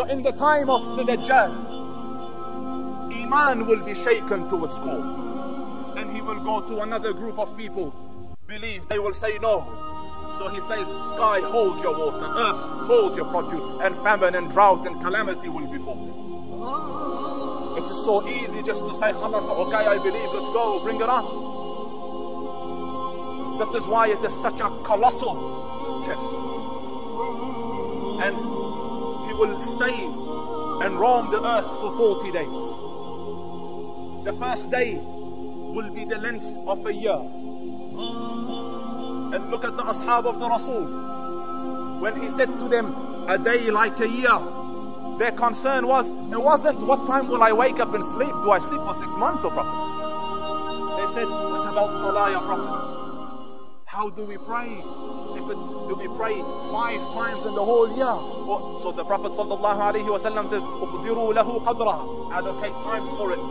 So in the time of the Dajjal, Iman will be shaken to its core. And he will go to another group of people, believe they will say no. So he says, sky hold your water, earth hold your produce, and famine and drought and calamity will befall. It is so easy just to say, Khalas, okay, I believe, let's go, bring it on. That is why it is such a colossal test. And will stay and roam the earth for 40 days. The first day will be the length of a year. And look at the ashab of the Rasul. When he said to them, a day like a year, their concern was, it wasn't what time will I wake up and sleep? Do I sleep for six months or Prophet? They said, what about Salah, ya Prophet? How do we pray? If it's, do we pray five times in the whole year? Well, so the Prophet wasallam says, "Uqdiru lahu qadra." Allocate times for it.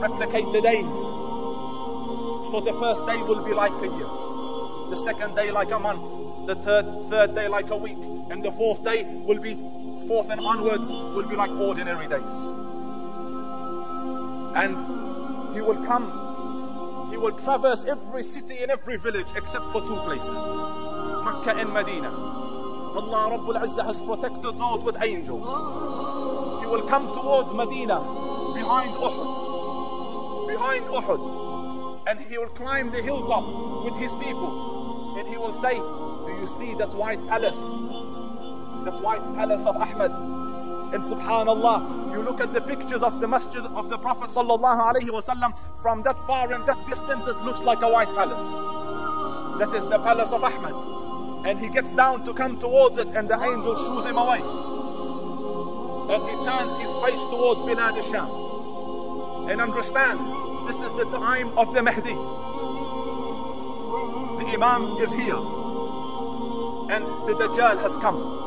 Replicate the days. So the first day will be like a year. The second day like a month. The third third day like a week. And the fourth day will be fourth and onwards will be like ordinary days. And he will come he will traverse every city and every village except for two places Mecca and Medina. Allah Rabbul Izzah has protected those with angels. He will come towards Medina behind Uhud. Behind Uhud. And he will climb the hilltop with his people. And he will say, Do you see that white palace? That white palace of Ahmed? And subhanallah, you look at the pictures of the masjid of the Prophet wasallam from that far and that distance, it looks like a white palace. That is the palace of Ahmad. And he gets down to come towards it, and the angel shoos him away. And he turns his face towards Bilad al-Sham. And understand, this is the time of the Mahdi. The Imam is here. And the Dajjal has come.